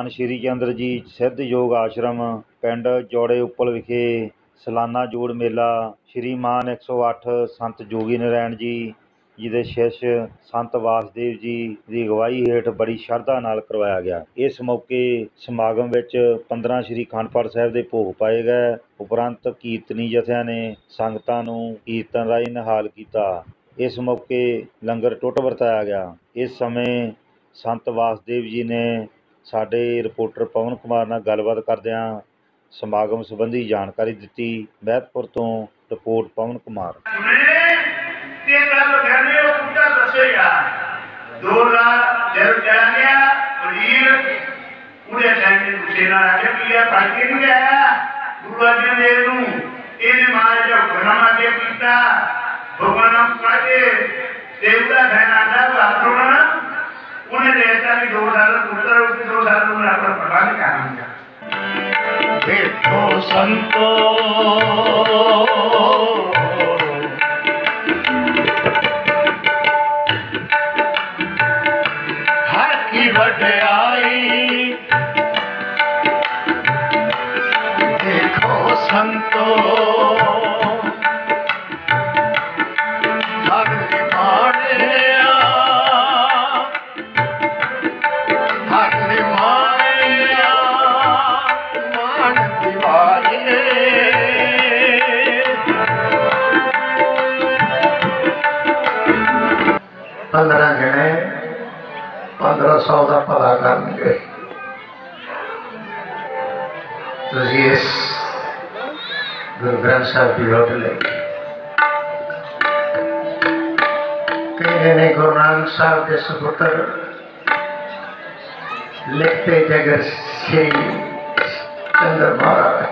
ਧੰਨ ਸ਼੍ਰੀ ਚੰਦਰ ਜੀ ਸਿੱਧ ਯੋਗ ਆਸ਼ਰਮ, ਪਿੰਡ ਜੋੜੇ ਉੱਪਲ ਵਿਖੇ ਸਲਾਨਾ ਜੋੜ ਮੇਲਾ, ਸ਼੍ਰੀ ਸ਼੍ਰੀਮਾਨ 108 ਸੰਤ ਜੋਗੀ ਨਾਰਾਇਣ ਜੀ, ਜਿਹਦੇ ਸ਼ਿਸ਼ ਸੰਤ ਵਾਸਦੇਵ ਜੀ ਦੀ ਅਗਵਾਈ ਹੇਠ ਬੜੀ ਸ਼ਰਧਾ ਨਾਲ ਕਰਵਾਇਆ ਗਿਆ। ਇਸ ਮੌਕੇ ਸਮਾਗਮ ਵਿੱਚ 15 ਸ਼੍ਰੀ ਖੰਡਪੜ ਸਾਹਿਬ ਦੇ ਭੋਗ ਪਾਏ ਗਏ। ਉਪਰੰਤ ਕੀਰਤਨੀ ਜਥਿਆਂ ਨੇ ਸੰਗਤਾਂ ਨੂੰ ਕੀਰਤਨ ਰਾਹੀਂ ਨਿਹਾਲ ਕੀਤਾ। ਇਸ ਮੌਕੇ ਲੰਗਰ ਟੁੱਟ ਵਰਤਾਇਆ ਗਿਆ। ਇਸ ਸਮੇਂ ਸੰਤ ਵਾਸਦੇਵ ਜੀ ਨੇ ਸੁਣੇ ਤੇ ਗੱਲ ਕਹਿੰਦੇ ਉਹ ਕੁੱਤਾ ਦੱਸੇਗਾ ਦੋ ਰਾਤ ਜਦ ਜਾਣਿਆ ਵਜ਼ੀਰ ਉਹਦੇ ਟਾਈਮ ਦੇ ਗੁੱਸੇ ਨਾਲ ਆ ਕੇ ਕੀ ਫੜ ਕੇ ਨਹੀਂ ਆਇਆ ਗੁਰੂ ਅਰਜਨ ਦੇਵ ਨੂੰ ਇਹਨੇ ਮਾਰ ਜੋ ਗਨਾਮਾ ਕੀਤਾ। ਭਗਵਾਨ ਕਾਜੇ ਦੇਵਦਾ ਭੈਣਾ ਦਾ ਵਾਪਰੋਣਾ ਉਹਨੇ ਦੇਤਾ ਵੀ ਦੋ ਸਾਲ ਪੁੱਤਰ ਉਸ ਦੋ ਸਾਲ ਨੂੰ ਆਪਣਾ ਪ੍ਰਬੰਧ ਕਰਾਂਗਾ ਦੇਖੋ ਸੰਤੋ, ਹਰ ਕੀ ਵਡਿਆਈ। ਦੇਖੋ ਸੰਤੋ ਹਰ ਪੰਦਰਾਂ ਜਣੇ 1500 ਦਾ ਭਲਾ ਕਰਨਗੇ ਤੁਸੀਂ ਇਸ ਗੁਰੂ ਗ੍ਰੰਥ ਸਾਹਿਬ ਦੀ ਲੋਟ ਲਈ ਕਹਿੰਦੇ ਨੇ ਗੁਰੂ ਨਾਨਕ ਸਾਹਿਬ ਦੇ ਸੁਪੁੱਤਰ ਲਿਖਤੇ ਜਗਤ ਸ੍ਰੀ ਚੰਦਰ ਮਹਾਰਾਜ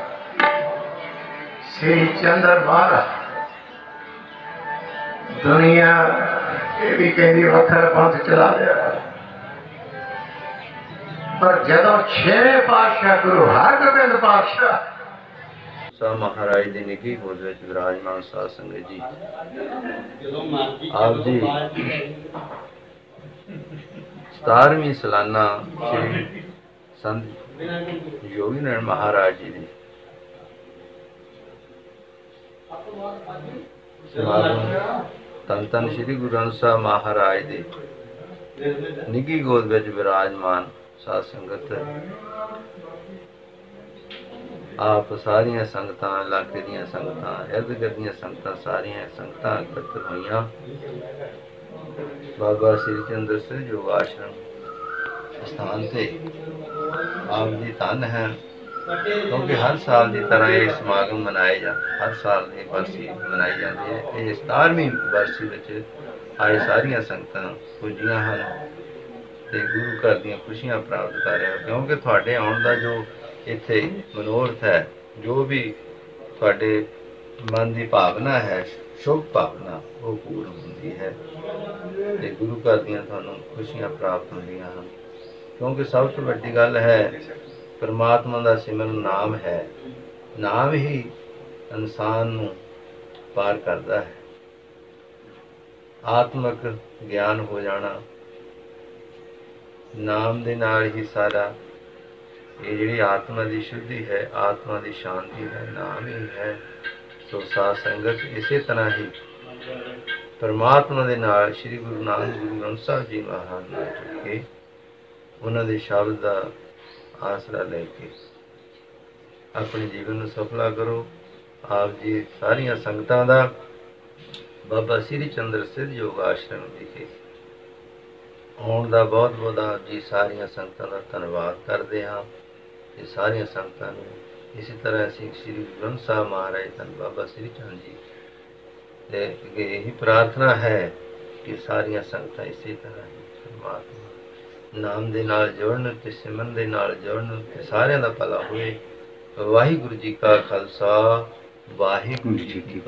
ਸ੍ਰੀ ਚੰਦਰ ਮਹਾਰਾਜ ਦੁਨੀਆ ਇਹ ਵੀ ਕਹਿੰਦੀ ਵੱਖਰ ਪੰਥ ਚਲਾ ਲਿਆ। ਪਰ ਜਦੋਂ ਛੇਵੇਂ ਪਾਤਸ਼ਾਹ ਗੁਰੂ ਹਰਗੋਬਿੰਦ ਪਾਤਸ਼ਾਹ ਸਾ ਮਹਾਰਾਜ ਦੀ ਨਿੱਘੀ ਗੋਦ ਵਿੱਚ ਵਿਰਾਜਮਾਨ ਸਾਧ ਸੰਗਤ ਜੀ। ਆਪ ਜੀ 17ਵੀਂ ਸਾਲਾਨਾ ਸ਼੍ਰੀ ਸੰਤ ਯੋਗੀ ਨਾਰਾਇਣ ਮਹਾਰਾਜ ਜੀ ਦੀ। ਸਮਾਗਮ ਤਨ ਤਨ ਸ਼੍ਰੀ ਗੁਰੂ ਗ੍ਰੰਥ ਸਾਹਿਬ ਮਹਾਰਾਜ ਦੀ। ਨਿੱਘੀ ਗੋਦ ਵਿੱਚ ਵਿਰਾਜਮਾਨ ਸਾਧ ਸੰਗਤ। ਆਪ ਸਾਰੀਆਂ ਸੰਗਤਾਂ, ਇਲਾਕੇ ਦੀਆਂ ਸੰਗਤਾਂ, ਇਰਦ ਗਿਰਦ ਦੀਆਂ ਸੰਗਤਾਂ, ਸਾਰੀਆਂ ਸੰਗਤਾਂ ਇਕੱਤਰ ਹੋਈਆਂ। ਬਾਬਾ ਸ੍ਰੀ ਚੰਦਰ ਸਿੰਘ ਜੋ ਆਸ਼ਰਮ ਸਥਾਨ ਤੇ ਆਪ ਜੀ ਧੰਨ ਹੈ ਕਿਉਂਕਿ ਹਰ ਸਾਲ ਦੀ ਤਰ੍ਹਾਂ ਇਹ ਸਮਾਗਮ ਮਨਾਏ ਜਾ ਹਰ ਸਾਲ ਇਹ ਬਰਸੀ ਮਨਾਈ ਜਾਂਦੀ ਹੈ। ਇਹ 17ਵੀਂ ਬਰਸੀ ਵਿੱਚ ਆਏ ਸਾਰੀਆਂ ਸੰਗਤਾਂ ਪੁੱਜੀਆਂ ਹਨ ਤੇ ਗੁਰੂ ਘਰ ਦੀਆਂ ਖੁਸ਼ੀਆਂ ਪ੍ਰਾਪਤ ਕਰ ਰਹੇ ਹੋ ਕਿਉਂਕਿ ਤੁਹਾਡੇ ਆਉਣ ਦਾ ਜੋ ਇੱਥੇ ਮਨੋਰਥ ਹੈ, ਜੋ ਵੀ ਤੁਹਾਡੇ ਮਨ ਦੀ ਭਾਵਨਾ ਹੈ, ਸ਼ੁਭ ਭਾਵਨਾ, ਉਹ ਪੂਰਨ ਹੁੰਦੀ ਹੈ ਤੇ ਗੁਰੂ ਘਰ ਦੀਆਂ ਤੁਹਾਨੂੰ ਖੁਸ਼ੀਆਂ ਪ੍ਰਾਪਤ ਹੁੰਦੀਆਂ ਹਨ। ਕਿਉਂਕਿ ਸਭ ਤੋਂ ਵੱਡੀ ਗੱਲ ਹੈ ਪਰਮਾਤਮਾ ਦਾ ਸਿਮਰਨ ਨਾਮ ਹੈ, ਨਾਮ ਹੀ ਇਨਸਾਨ ਨੂੰ ਪਾਰ ਕਰਦਾ ਹੈ। ਆਤਮਕ ਗਿਆਨ ਹੋ ਜਾਣਾ, ਨਾਮ ਦੇ ਨਾਲ ਹੀ ਸਾਰਾ ਇਹ ਜਿਹੜੀ ਆਤਮਾ ਦੀ ਸ਼ੁੱਧੀ ਹੈ, ਆਤਮਾ ਦੀ ਸ਼ਾਂਤੀ ਹੈ, ਨਾਮ ਹੀ ਹੈ, ਸੋ ਸਾਧ ਸੰਗਤ ਇਸੇ ਤਰ੍ਹਾਂ ਹੀ ਪਰਮਾਤਮਾ ਦੇ ਨਾਲ ਸ੍ਰੀ ਗੁਰੂ ਨਾਨਕ ਗੁਰੂ ਗ੍ਰੰਥ ਸਾਹਿਬ ਜੀ ਮਹਾਰਾਜ ਨਾਲ ਕੇ ਉਹਨਾਂ ਦੇ ਸ਼ਬਦ ਦਾ ਆਸਰਾ ਲੈ ਕੇ ਆਪਣੇ ਜੀਵਨ ਨੂੰ ਸਫਲਾ ਕਰੋ। ਆਪ ਜੀ ਸਾਰੀਆਂ ਸੰਗਤਾਂ ਦਾ ਬਾਬਾ ਸ੍ਰੀ ਚੰਦਰ ਸਿੱਧ ਯੋਗ ਆਸ਼ਰਮ ਵਿਖੇ ਆਉਣ ਦਾ ਬਹੁਤ ਬਹੁਤ ਆਪ ਜੀ ਸਾਰੀਆਂ ਸੰਗਤਾਂ ਦਾ ਧੰਨਵਾਦ ਕਰਦੇ ਹਾਂ ਇਹ ਸਾਰੀਆਂ ਸੰਗਤਾਂ ਨੂੰ ਇਸੇ ਤਰ੍ਹਾਂ ਅਸੀਂ ਸ੍ਰੀ ਗ੍ਰੰਥ ਸਾਹਿਬ ਮਹਾਰਾਜ ਧੰਨ ਬਾਬਾ ਸ੍ਰੀ ਚੰਦ ਜੀ ਦੇ ਅੱਗੇ ਇਹੀ ਪ੍ਰਾਰਥਨਾ ਹੈ ਕਿ ਸਾਰੀਆਂ ਸੰਗਤਾਂ ਇਸੇ ਤਰ੍ਹਾਂ ਹੀ ਪਰਮਾਤਮਾ ਨਾਮ ਦੇ ਨਾਲ ਜੁੜਨ ਤੇ ਸਿਮਰਨ ਦੇ ਨਾਲ ਜੁੜਨ ਤੇ ਸਾਰਿਆਂ ਦਾ ਭਲਾ ਹੋਏ ਵਾਹਿਗੁਰੂ ਜੀ ਕਾ ਖਾਲਸਾ, ਵਾਹਿਗੁਰੂ ਜੀ ਕੀ